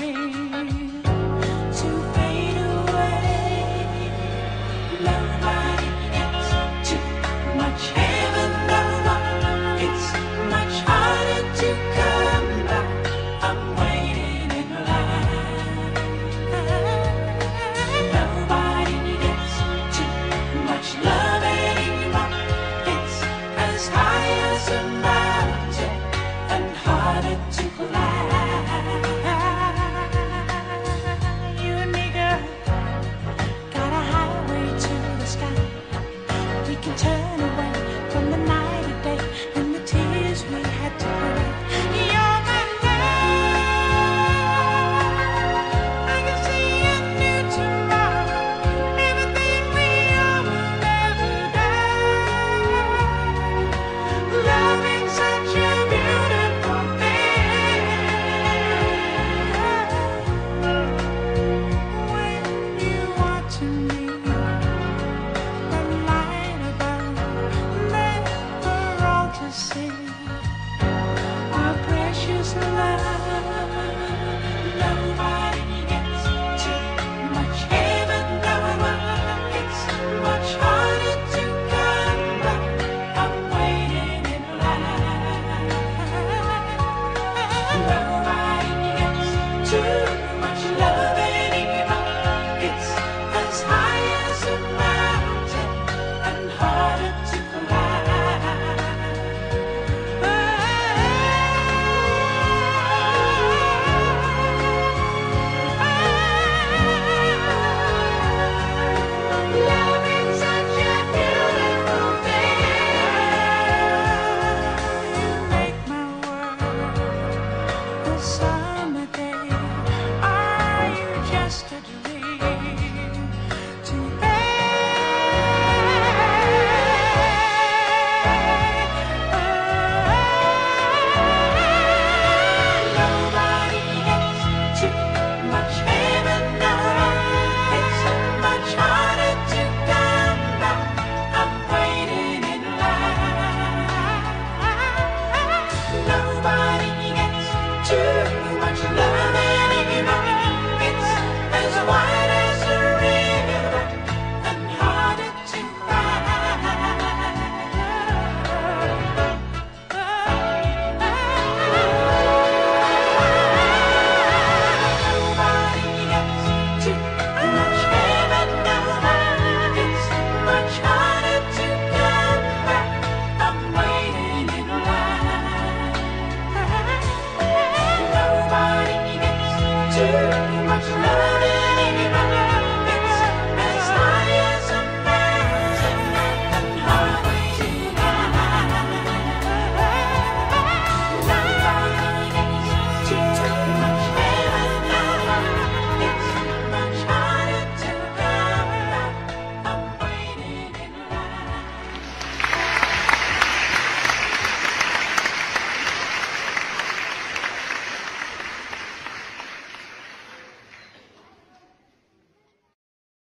me. best.